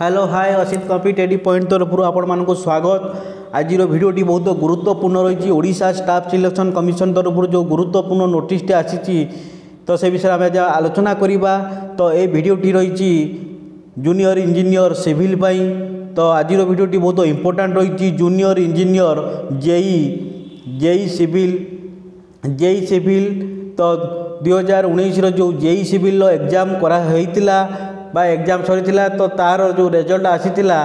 Hello hi Asit coffee teddy point ତରଫରୁ ଆପଣମାନଙ୍କୁ ସ୍ୱାଗତ ଆଜିର ଭିଡ଼ିଓଟି ବହୁତ ଗୁରୁତ୍ୱପୂର୍ଣ୍ଣ ରହିଛି ଓଡ଼ିଶା ଷ୍ଟାଫ୍ ସିଲେକ୍ସନ୍ କମିଶନ ତରଫରୁ ଯେଉଁ ଗୁରୁତ୍ୱପୂର୍ଣ୍ଣ ନୋଟିସ୍ଟି ଆସିଛି ତ ସେ ବିଷୟରେ ଆମେ ଆଜି ଆଲୋଚନା କରିବା ତ ଏ ଭିଡ଼ିଓଟି ରହିଛି ଜୁନିୟର ଇଞ୍ଜିନିୟର ସିଭିଲ୍ ପାଇଁ ତ ଆଜିର ଭିଡ଼ିଓଟି ବହୁତ ଇମ୍ପୋର୍ଟାଣ୍ଟ ରହିଛି junior engineer JE JE civil JE civil ତ ଦୁଇ ହଜାର ଉଣେଇଶର ଯେଉଁ ଜେଇ ସିଭିଲ୍ର ଏକ୍ଜାମ୍ କରାହେଇଥିଲା ବା ଏକ୍ଜାମ୍ ସରିଥିଲା ତ ତା'ର ଯେଉଁ ରେଜଲ୍ଟ ଆସିଥିଲା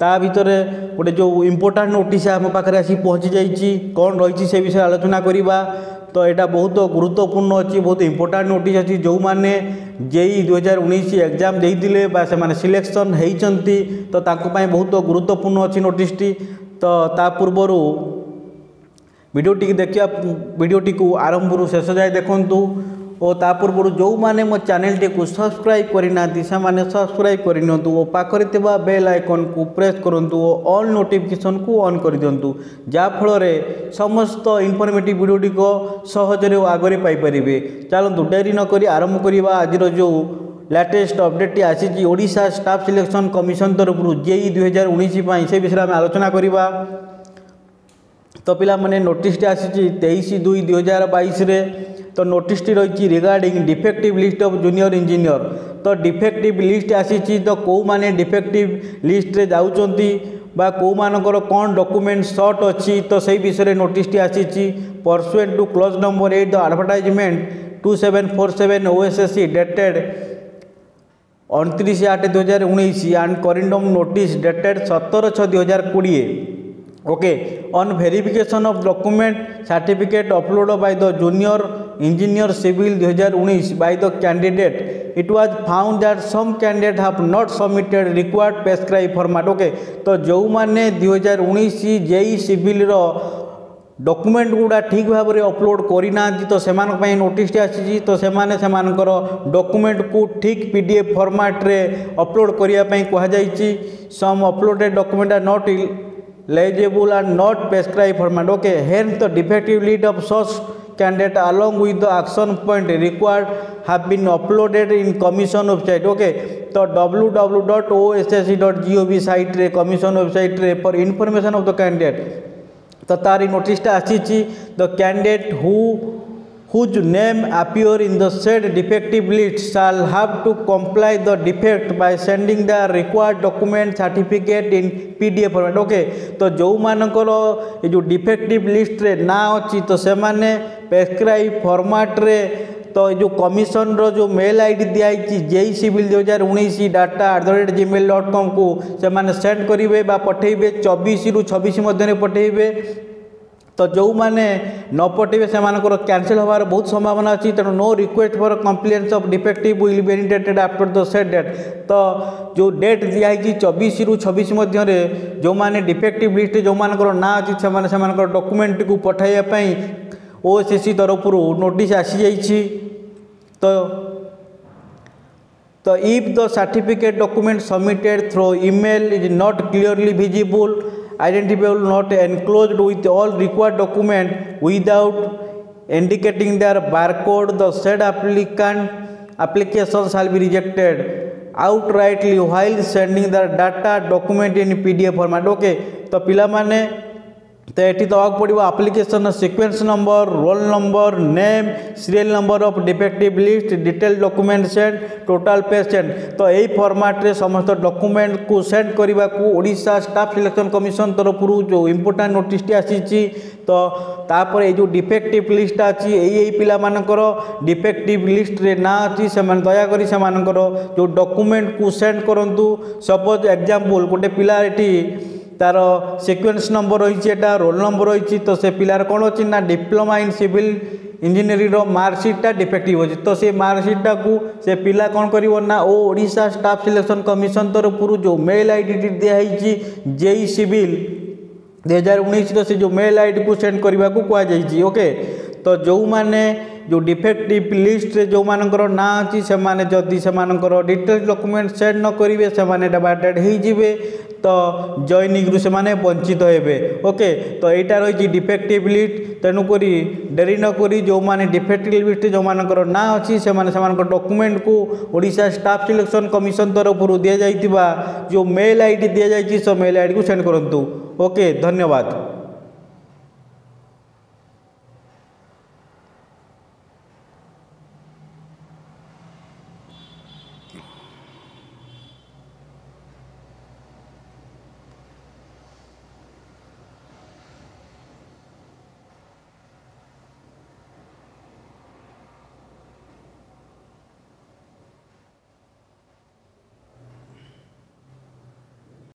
ତା ଭିତରେ ଗୋଟେ ଯେଉଁ ଇମ୍ପୋର୍ଟାଣ୍ଟ ନୋଟିସ୍ ଆମ ପାଖରେ ଆସି ପହଞ୍ଚିଯାଇଛି କ'ଣ ରହିଛି ସେ ବିଷୟରେ ଆଲୋଚନା କରିବା ତ ଏଇଟା ବହୁତ ଗୁରୁତ୍ୱପୂର୍ଣ୍ଣ ଅଛି ବହୁତ ଇମ୍ପୋର୍ଟାଣ୍ଟ ନୋଟିସ୍ ଅଛି ଯେଉଁମାନେ ଜେଇ ଦୁଇହଜାର ଉଣେଇଶ ଏକ୍ଜାମ୍ ଦେଇଥିଲେ ବା ସେମାନେ ସିଲେକ୍ସନ୍ ହୋଇଛନ୍ତି ତ ତାଙ୍କ ପାଇଁ ବହୁତ ଗୁରୁତ୍ୱପୂର୍ଣ୍ଣ ଅଛି ନୋଟିସ୍ଟି ତ ତା ପୂର୍ବରୁ ଭିଡ଼ିଓଟିକୁ ଦେଖିବା ଭିଡ଼ିଓଟିକୁ ଆରମ୍ଭରୁ ଶେଷ ଯାଏ ଦେଖନ୍ତୁ ଓ ତା ପୂର୍ବରୁ ଯେଉଁମାନେ ମୋ ଚ୍ୟାନେଲ୍ଟିକୁ ସବସ୍କ୍ରାଇବ୍ କରିନାହାନ୍ତି ସେମାନେ ସବସ୍କ୍ରାଇବ୍ କରିନିଅନ୍ତୁ ଓ ପାଖରେ ଥିବା ବେଲ୍ ଆଇକନ୍କୁ ପ୍ରେସ୍ କରନ୍ତୁ ଓ ଅଲ୍ ନୋଟିଫିକେସନ୍କୁ ଅନ୍ କରିଦିଅନ୍ତୁ ଯାହାଫଳରେ ସମସ୍ତ ଇନ୍ଫର୍ମେଟିଭ୍ ଭିଡ଼ିଓଗୁଡ଼ିକ ସହଜରେ ଓ ଆଗରେ ପାଇପାରିବେ ଚାଲନ୍ତୁ ଡେରି ନକରି ଆରମ୍ଭ କରିବା ଆଜିର ଯେଉଁ ଲାଟେଷ୍ଟ ଅପଡ଼େଟ୍ଟି ଆସିଛି ଓଡ଼ିଶା ଷ୍ଟାଫ୍ ସିଲେକ୍ସନ୍ କମିଶନ୍ ତରଫରୁ ଜେଇ ଦୁଇହଜାର ଉଣେଇଶ ପାଇଁ ସେ ବିଷୟରେ ଆମେ ଆଲୋଚନା କରିବା ତ ପିଲାମାନେ ନୋଟିସ୍ଟି ଆସିଛି ତେଇଶ ଦୁଇ ଦୁଇହଜାର ବାଇଶରେ তো নোটিসটি রয়েছে regarding defective list of junior engineer তো ডিফেক্টিভ লিস্ট আসিছি তো কেউমানে ডিফেক্টিভ লিস্টরে যাচ্ছেন বা কেউমানকর কোণ ডকুমেন্ট সর্ট অছি তো সেই বিষয়ে নোটিসটি আসিছি pursuant to clause number eight the advertisement two seven four seven OSSC dated অণতিরিশ আট দুই হাজার উনিশ অ্যান্ড করিন্ডম নোটিস ডেটেড সতেরো ছ দুই হাজার কোড়িয়ে okay on verification of document certificate upload by the junior Engineer Civil 2019 by the candidate, it was found that some candidate have not submitted required prescribed format. Okay, तो जो माने 2019 JEE civil रो document गुड़ा ठीक भाव में upload करना तो से नोटिस तो से डॉक्यूमेंट को ठीक पीडीएफ फॉर्मेट रे अपलोड करने कहुई some uploaded document are not legible and not prescribed format okay hence the defective lead of such candidate along with the action point required have been uploaded in commission website okay तो www.ossc.gov site रे commission website रे for information of the candidate तो तारी notice टा आसीछि the candidate who whose name appear in the said defective list shall have to comply the defect by sending the required document certificate in pdf format okay तो जो मानकर ये जो defective list रे ना अच्छी तो से माने prescribe format रे तो जो कमिशन रो जो मेल आई डी दिखाई जेई सिविल दुई हजार उन्नीस data at the rate Gmail dot com को सेंड करेंगे पठे चबीस रु छबिश मध्य पठे তো ଯେଉଁମାନେ ନ ପଟିବେ ସେମାନଙ୍କର କ୍ୟାନସେଲ୍ ହେବାର ବହୁତ ସମ୍ଭାବନା ଅଛି ତେଣୁ no request for compliance of defective will be ଏନିଟେଟେଡ୍ after the set date ତ ଯେଉଁ ଡେଟ୍ ଦିଆହେଇଛି ଚବିଶରୁ ଛବିଶ ମଧ୍ୟରେ ଯେଉଁମାନେ ଡିଫେକ୍ଟିଭ୍ ଲିଷ୍ଟରେ ଯେଉଁମାନଙ୍କର ନାଁ ଅଛି ସେମାନେ ସେମାନଙ୍କର ଡକୁମେଣ୍ଟଟିକୁ ପଠାଇବା ପାଇଁ ଓଏସ୍ଏସ୍ସି ତରଫରୁ ନୋଟିସ୍ ଆସିଯାଇଛି ତ ତ if the certificate document submitted through email is not clearly visible identifiable not enclosed with all required document without indicating their barcode the said applicant application shall be rejected outrightly while sending their data document in pdf format okay तो पिला माने তো এটি দেওয়া পড়ব application sequence number roll number name serial number of defective list detail document set total page set তো এই ফর্মাটে সমস্ত ডকুমেন্ট কু সেট করা ওড়শা স্টাফ সিলেকশন কমিশন তরফর যে ইম্পর্টাট নোটিসটি আসিছি তো তাপরে এই যে ডিফেক্টিভ লিষ্টটা আছে এই এই পিলামানকর ডিফেক্টিভ লিষ্টরে না আছে সে দয়াকরি সে যে ডকুমেন্ট কু সেন্ড করতু সপোজ এক্সাম্পল গোটে পিলা এটি তার সিকোয়েন্স নম্বর রয়েছে এটা রোল নম্বর রয়েছে তো সে পিলার কোণ অছি না ডিপ্লোমা ইন সিভিল ইঞ্জিনিয়ারিংর মার্কশিটটা ডিফেক্টিভ অছে তো সে মার্কশিটটাকে সে পিলা কোণ করব না ও ওড়িশা স্টাফ সিলেকশন কমিশন তরফর যে মেল আইডিটি দিয়া হয়েছি জেই সিভিল দুই হাজার উনিশর সে যে মেল আইডিকে সেন্ড করা কুযাই ওকে तो जो मैंने जो डिफेक्टिव लिस्ट जो मानकर ना अच्छी से जदि से डिटेल डॉक्यूमेंट सेड न करेंगे से डेबाटेड होते तो जयनिंग से वंचित हे ओके तो यहाँ रही डिफेक्टिव लिस्ट तेणुक डेरी नक जो मैंने डिफेक्टिव लिस्ट जो मानकर ना अच्छी से डॉक्यूमेंट को ओडा स्टाफ सिलेक्शन कमिशन तरफ दि जाता जो मेल आई डी दि जाती मेल आई डी को सेंड करूँ ओके धन्यवाद